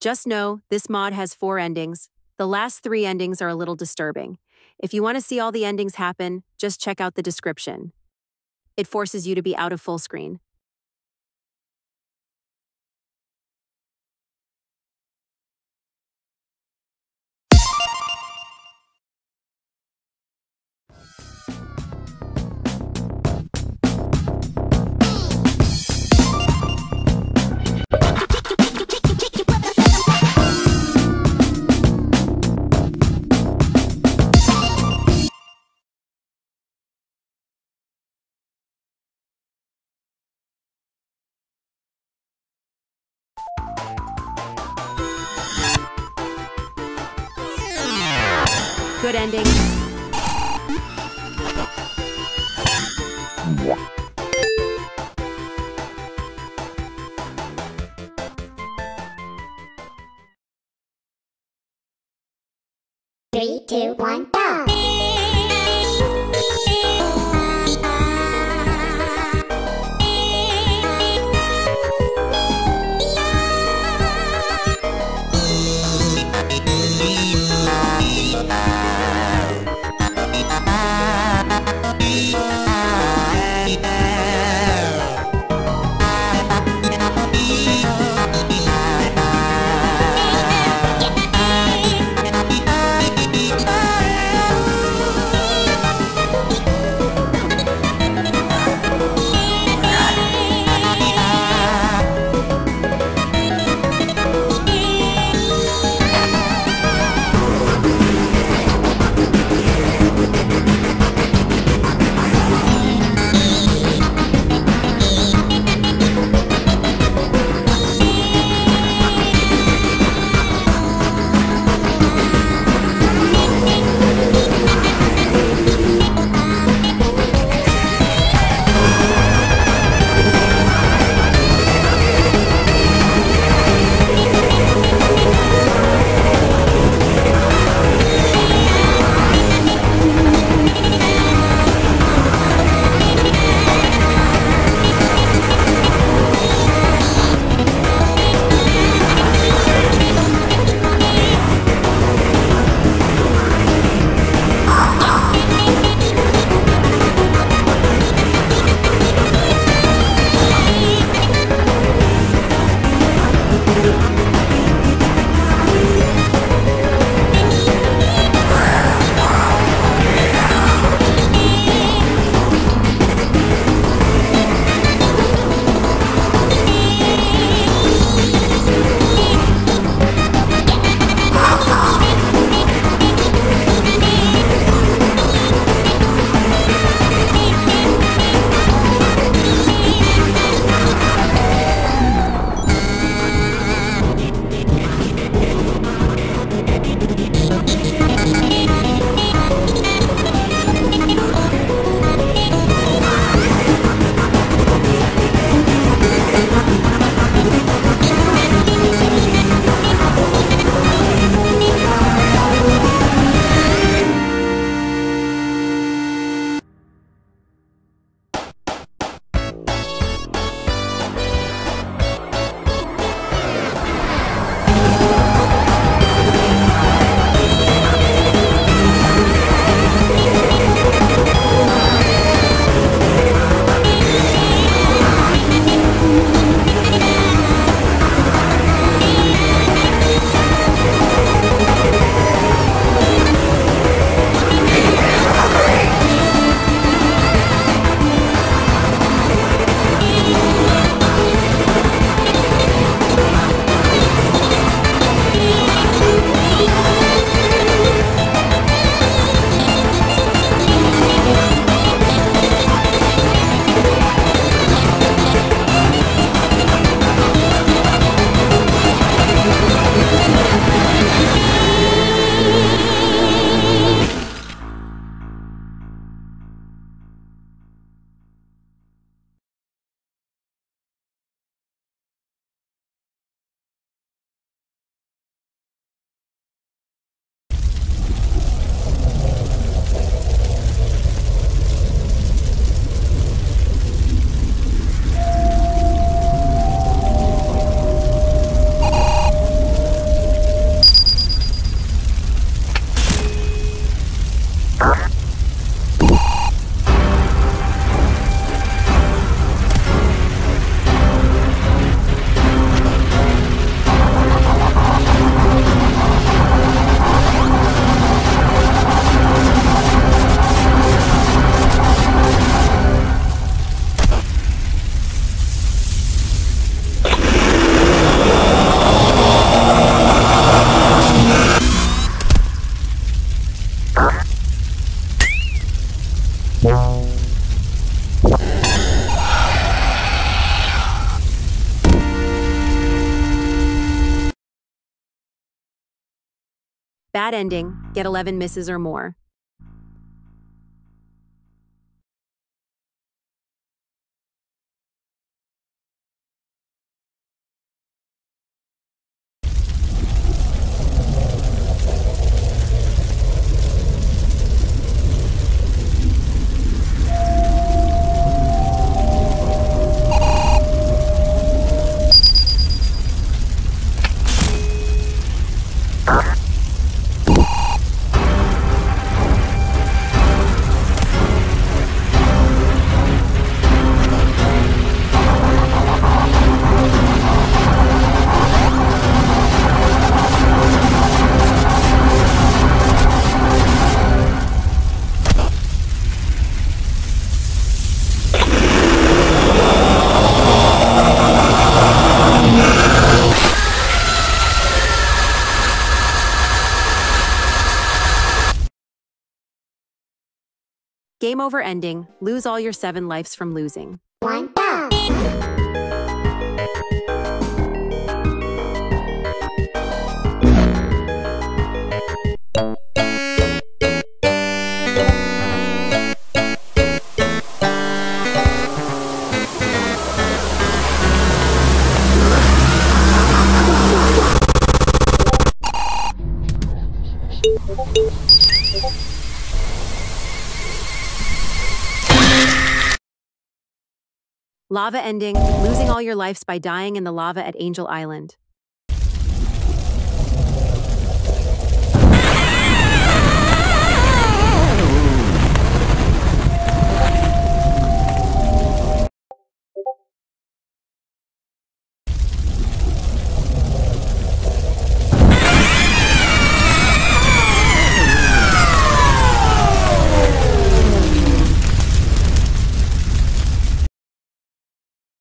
Just know this mod has four endings. The last three endings are a little disturbing. If you want to see all the endings happen, just check out the description. It forces you to be out of full screen. Good ending. Three, two, one, go! Bad ending, get 11 misses or more. Game over ending, lose all your seven lives from losing. One down. Lava ending, losing all your lives by dying in the lava at Angel Island.